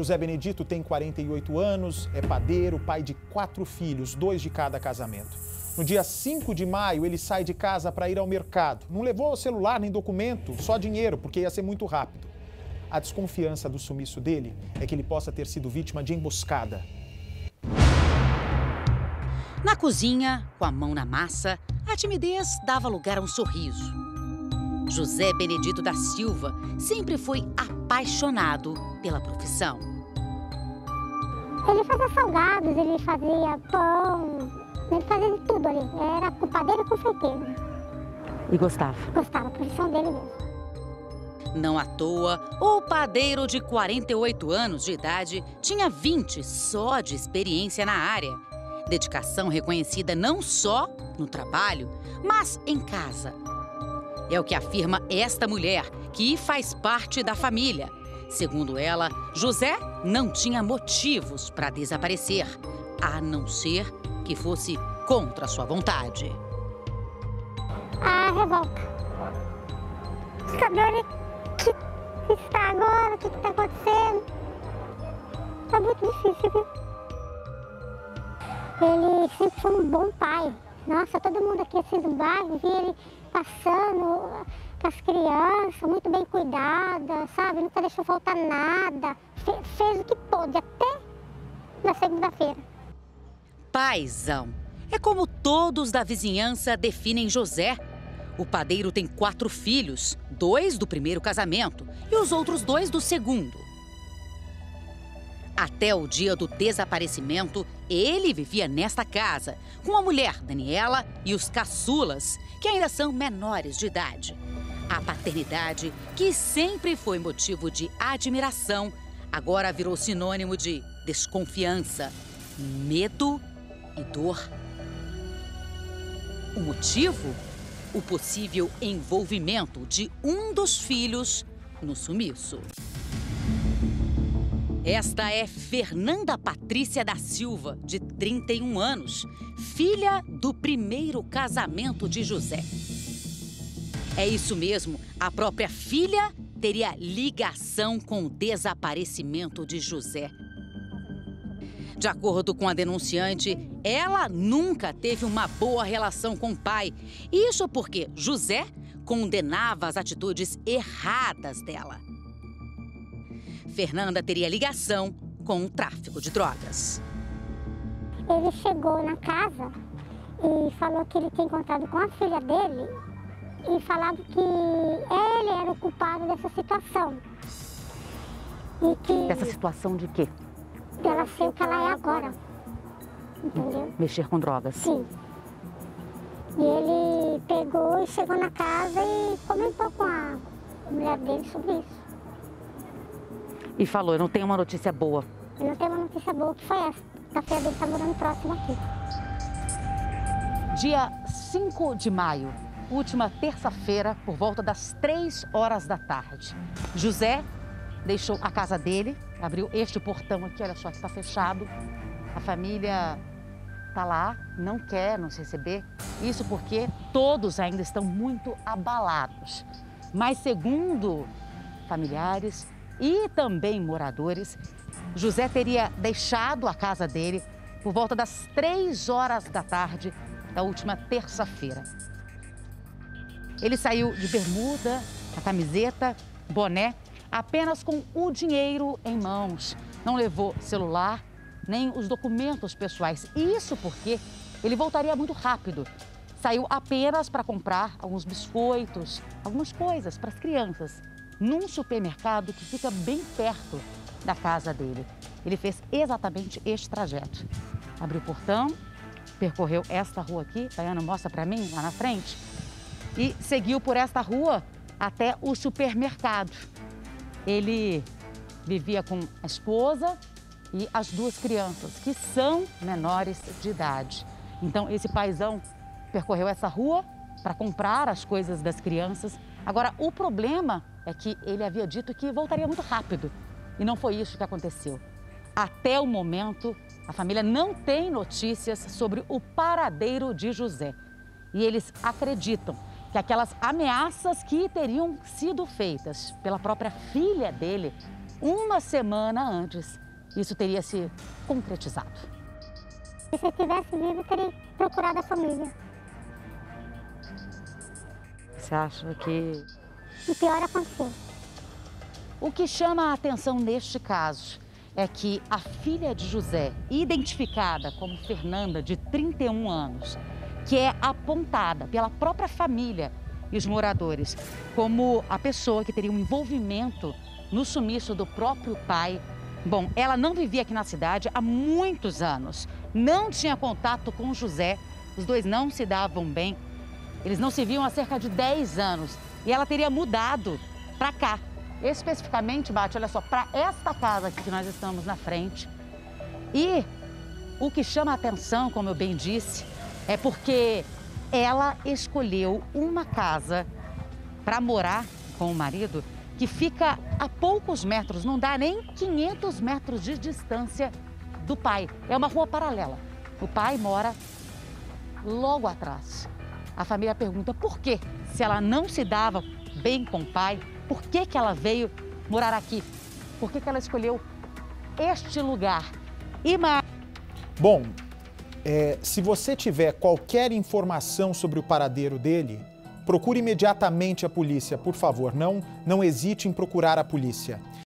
José Benedito tem 48 anos, é padeiro, pai de quatro filhos, dois de cada casamento. No dia 5 de maio, ele sai de casa para ir ao mercado. Não levou celular nem documento, só dinheiro, porque ia ser muito rápido. A desconfiança do sumiço dele é que ele possa ter sido vítima de emboscada. Na cozinha, com a mão na massa, a timidez dava lugar a um sorriso. José Benedito da Silva sempre foi apaixonado pela profissão. Ele fazia salgados, ele fazia pão, ele fazia de tudo ali. Era padeiro e confeiteiro. E gostava? Gostava, a profissão dele mesmo. Não à toa, o padeiro de 48 anos de idade tinha 20 só de experiência na área. Dedicação reconhecida não só no trabalho, mas em casa. É o que afirma esta mulher, que faz parte da família. Segundo ela, José não tinha motivos para desaparecer, a não ser que fosse contra sua vontade. A revolta. Saber o que está agora, o que está acontecendo. Está muito difícil, viu? Ele sempre foi um bom pai. Nossa, todo mundo aqui assim do bairro ele passando com as crianças, muito bem cuidada, sabe? Nunca deixou faltar nada. Fe fez o que pôde, até na segunda-feira. Paizão. É como todos da vizinhança definem José. O padeiro tem quatro filhos, dois do primeiro casamento e os outros dois do segundo. Até o dia do desaparecimento, ele vivia nesta casa, com a mulher, Daniela, e os caçulas, que ainda são menores de idade. A paternidade, que sempre foi motivo de admiração, agora virou sinônimo de desconfiança, medo e dor. O motivo? O possível envolvimento de um dos filhos no sumiço. Esta é Fernanda Patrícia da Silva, de 31 anos, filha do primeiro casamento de José. É isso mesmo, a própria filha teria ligação com o desaparecimento de José. De acordo com a denunciante, ela nunca teve uma boa relação com o pai. Isso porque José condenava as atitudes erradas dela. Fernanda teria ligação com o tráfico de drogas. Ele chegou na casa e falou que ele tinha encontrado com a filha dele e falava que ele era o culpado dessa situação. E que dessa situação de quê? Dela ser o que ela é agora. Entendeu? Mexer com drogas. Sim. E ele pegou e chegou na casa e comentou com a mulher dele sobre isso. E falou, eu não tenho uma notícia boa. Eu não tenho uma notícia boa, que foi essa. A filha dele está morando próximo aqui. Dia 5 de maio, última terça-feira, por volta das 3 horas da tarde. José deixou a casa dele, abriu este portão aqui, olha só, que está fechado. A família está lá, não quer nos receber. Isso porque todos ainda estão muito abalados. Mas, segundo familiares, e também moradores, José teria deixado a casa dele por volta das três horas da tarde da última terça-feira. Ele saiu de bermuda, a camiseta, boné, apenas com o dinheiro em mãos. Não levou celular, nem os documentos pessoais. Isso porque ele voltaria muito rápido. Saiu apenas para comprar alguns biscoitos, algumas coisas para as crianças num supermercado que fica bem perto da casa dele. Ele fez exatamente este trajeto. Abriu o portão, percorreu esta rua aqui, Baiano mostra para mim, lá na frente, e seguiu por esta rua até o supermercado. Ele vivia com a esposa e as duas crianças, que são menores de idade. Então, esse paizão percorreu essa rua para comprar as coisas das crianças. Agora, o problema é que ele havia dito que voltaria muito rápido. E não foi isso que aconteceu. Até o momento, a família não tem notícias sobre o paradeiro de José. E eles acreditam que aquelas ameaças que teriam sido feitas pela própria filha dele uma semana antes, isso teria se concretizado. Se eu tivesse vivo, teria procurado a família. Você acha que. O pior aconteceu. O que chama a atenção neste caso é que a filha de José, identificada como Fernanda, de 31 anos, que é apontada pela própria família e os moradores como a pessoa que teria um envolvimento no sumiço do próprio pai. Bom, ela não vivia aqui na cidade há muitos anos, não tinha contato com José, os dois não se davam bem, eles não se viam há cerca de 10 anos e ela teria mudado para cá. Especificamente, Bate, olha só, para esta casa aqui que nós estamos na frente. E o que chama a atenção, como eu bem disse, é porque ela escolheu uma casa para morar com o marido que fica a poucos metros, não dá nem 500 metros de distância do pai. É uma rua paralela. O pai mora logo atrás. A família pergunta por quê? Se ela não se dava bem com o pai, por que, que ela veio morar aqui? Por que, que ela escolheu este lugar? E mais. Bom, é, se você tiver qualquer informação sobre o paradeiro dele, procure imediatamente a polícia, por favor. Não, não hesite em procurar a polícia.